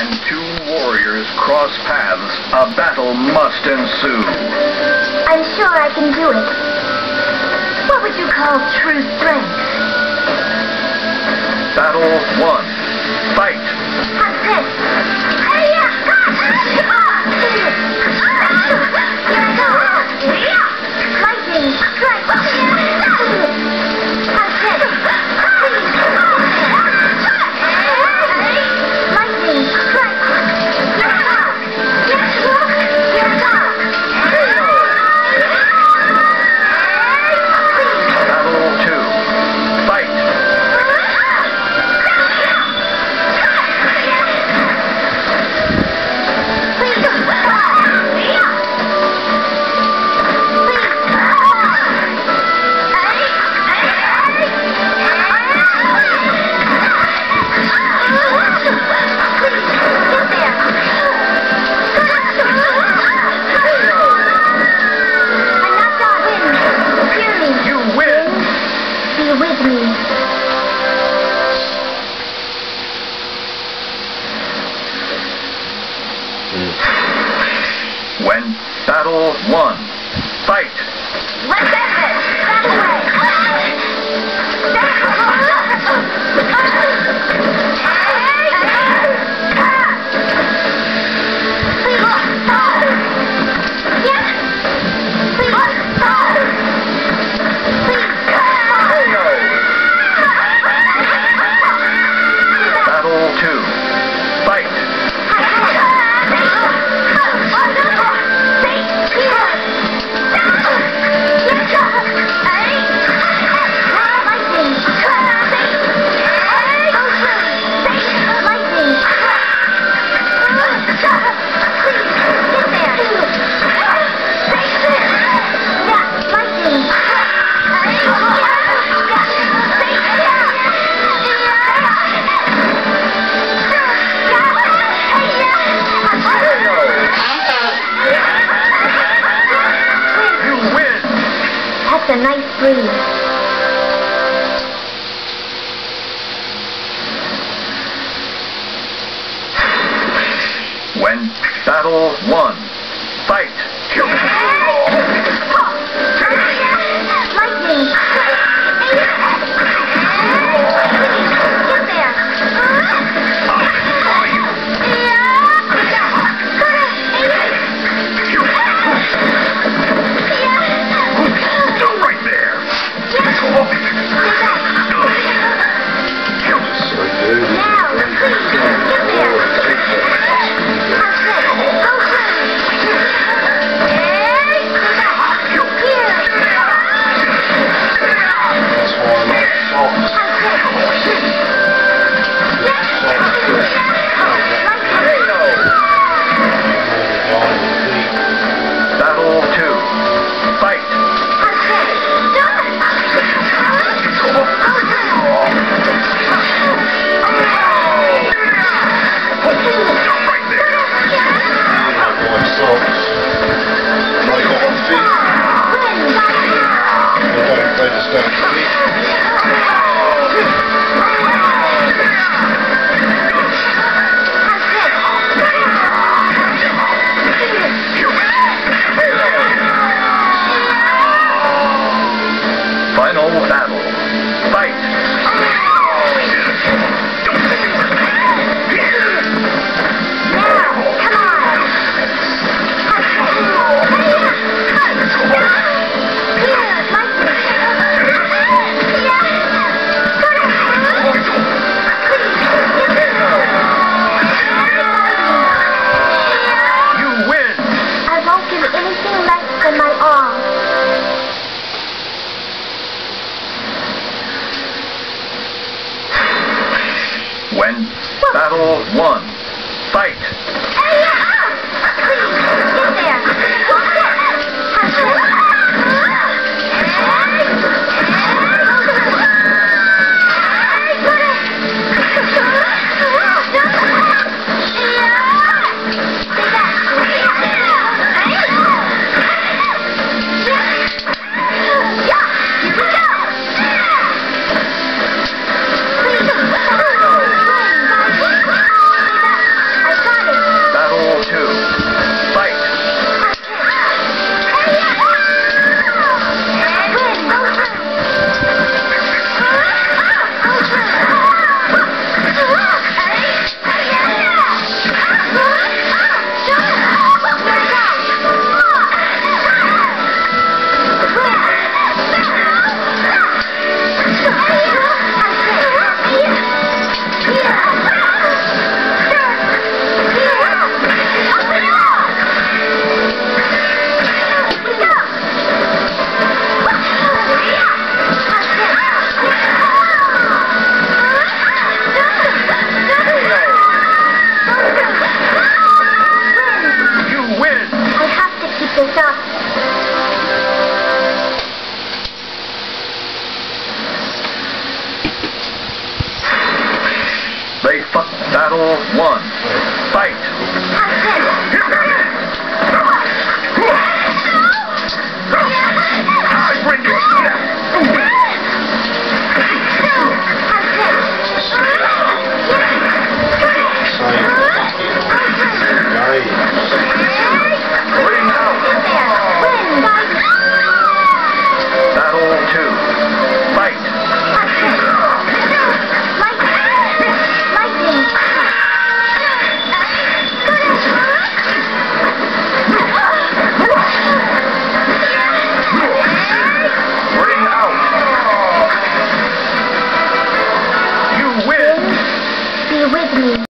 When two warriors cross paths, a battle must ensue. I'm sure I can do it. What would you call true strength? Battle 1. When battle won. a nice breeze. When battle won, fight, kill. Battle one. Fight!